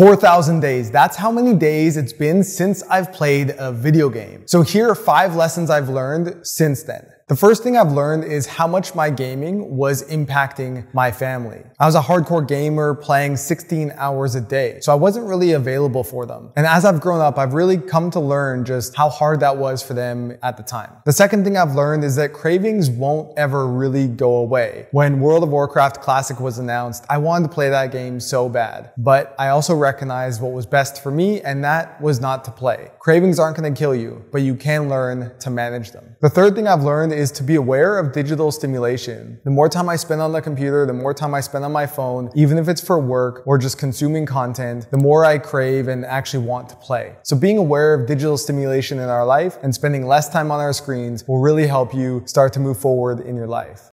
4,000 days. That's how many days it's been since I've played a video game. So here are five lessons I've learned since then. The first thing I've learned is how much my gaming was impacting my family. I was a hardcore gamer playing 16 hours a day, so I wasn't really available for them. And as I've grown up, I've really come to learn just how hard that was for them at the time. The second thing I've learned is that cravings won't ever really go away. When World of Warcraft Classic was announced, I wanted to play that game so bad, but I also recognized what was best for me, and that was not to play. Cravings aren't gonna kill you, but you can learn to manage them. The third thing I've learned is to be aware of digital stimulation. The more time I spend on the computer, the more time I spend on my phone, even if it's for work or just consuming content, the more I crave and actually want to play. So being aware of digital stimulation in our life and spending less time on our screens will really help you start to move forward in your life.